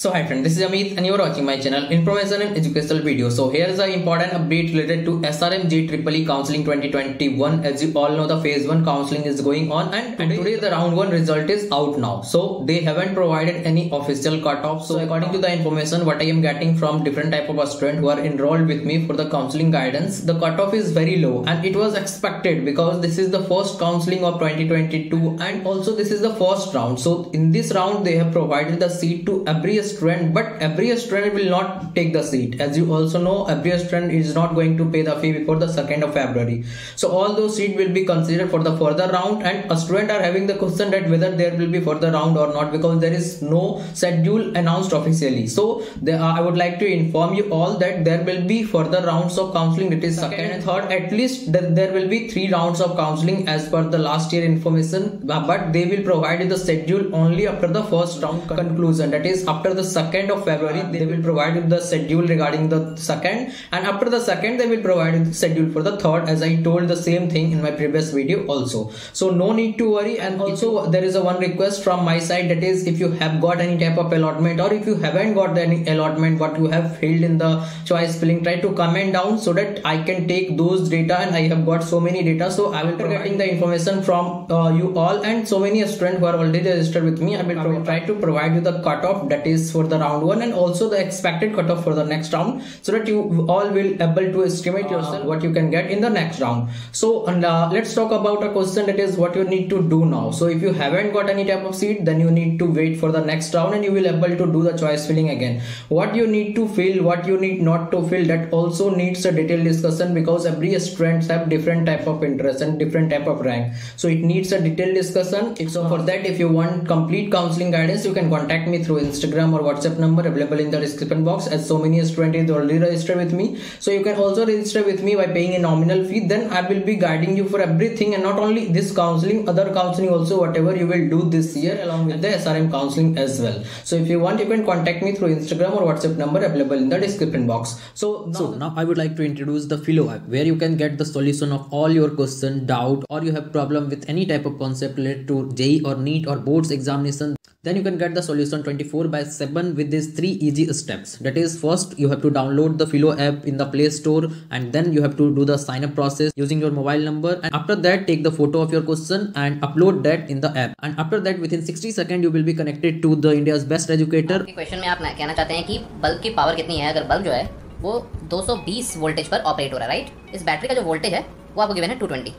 So hi friend, this is Amit and you are watching my channel Information and Educational Video. So here is an important update related to SRM JEEE Counseling 2021. As you all know the phase 1 counseling is going on and today, today the round 1 result is out now. So they haven't provided any official cutoff. So according to the information what I am getting from different type of students who are enrolled with me for the counseling guidance, the cutoff is very low and it was expected because this is the first counseling of 2022 and also this is the first round. So in this round they have provided the seat to every student but every student will not take the seat. As you also know every student is not going to pay the fee before the 2nd of february. So all those seats will be considered for the further round and a student are having the question that whether there will be further round or not because there is no schedule announced officially. So there, uh, i would like to inform you all that there will be further rounds of counseling. That is second and third. At least there will be three rounds of counseling as per the last year information but they will provide the schedule only after the first round conclusion. That is after the 2nd of February they will provide you the schedule regarding the second. And after the second they will provide you the schedule for the third as I told the same thing in my previous video also. So no need to worry. And also there is a one request from my side that is if you have got any type of allotment or if you haven't got any allotment what you have filled in the choice filling try to comment down so that I can take those data and I have got so many data. So I will be getting the information from uh, you all and so many students who are already registered with me. I will, I will try to provide you the cutoff that is for the round one and also the expected cutoff for the next round so that you all will able to estimate yourself what you can get in the next round. So and uh, let's talk about a question that is what you need to do now. So if you haven't got any type of seat then you need to wait for the next round and you will able to do the choice filling again. What you need to fill what you need not to fill that also needs a detailed discussion because every students have different type of interest and different type of rank. So it needs a detailed discussion. So for that if you want complete counseling guidance you can contact me through instagram or whatsapp number available in the description box as so many students are already registered with me. So you can also register with me by paying a nominal fee. Then i will be guiding you for everything and not only this counseling other counseling also whatever you will do this year along with the srm counseling as well. So if you want you can contact me through instagram or whatsapp number available in the description box. So now, so now i would like to introduce the Filo app where you can get the solution of all your question doubt or you have problem with any type of concept related to JEE or NEET or boards examination then you can get the solution 24 by 7 with these three easy steps that is first you have to download the philo app in the play store and then you have to do the sign up process using your mobile number and after that take the photo of your question and upload that in the app and after that within 60 seconds you will be connected to the india's best educator question में आप कहना चाहते हैं कि bulb की power कितनी है अगर बल्ब जो है वो 220 वोल्टेज पर ऑपरेट हो रहा है राइट इस बैटरी का जो वोल्टेज है वो आपको गिवन है 220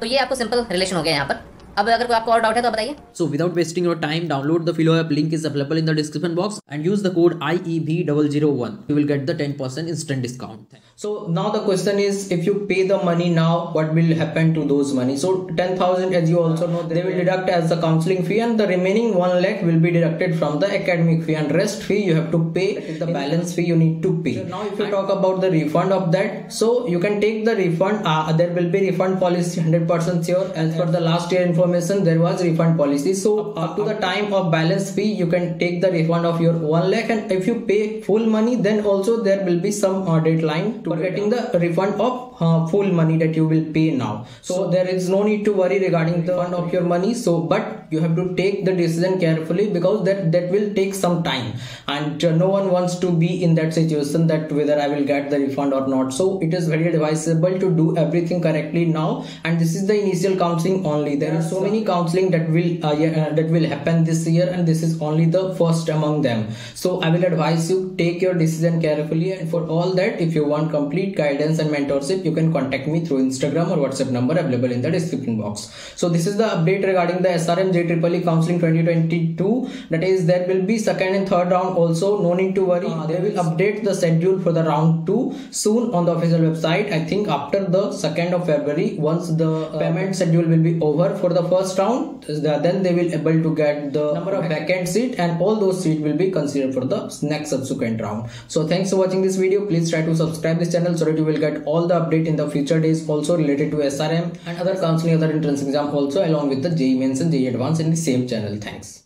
तो ये आपको सिंपल रिलेशन हो गया यहाँ पर अब अगर कोई आपको और डाउट है तो बताइए so without wasting your time download the फिलो app link is available in the description box and use the code IEB001 you will get the 10% instant discount so now the question is if you pay the money now what will happen to those money so 10000 as you also know they will deduct as the counseling fee and the remaining 1 lakh will be deducted from the academic fee and rest fee you have to pay the balance fee you need to pay so now if you talk about the refund of that so you can take the refund uh, there will be refund policy 100% sure as per the last year information information there was refund policy. So up to the time of balance fee you can take the refund of your 1 lakh. And if you pay full money then also there will be some uh, deadline to getting the refund of uh, full money that you will pay now. So, so there is no need to worry regarding the fund of your money. So but you have to take the decision carefully because that that will take some time. And uh, no one wants to be in that situation that whether i will get the refund or not. So it is very advisable to do everything correctly now. And this is the initial counseling only. There are so many counseling that will uh, uh, that will happen this year and this is only the first among them. So i will advise you take your decision carefully. And for all that if you want complete guidance and mentorship you can contact me through instagram or whatsapp number available in the description box. So this is the update regarding the srm JEEE counseling 2022 that is there will be second and third round also. No need to worry. Uh, they will update the schedule for the round 2 soon on the official website. I think after the 2nd of february once the uh, payment. schedule will be over for the first round then they will able to get the number of vacant seat and all those seats will be considered for the next subsequent round. So thanks for watching this video. Please try to subscribe this channel so that you will get all the in the future days also related to srm and other counseling other entrance exam also along with the JEE mains and JEE advanced in the same channel. Thanks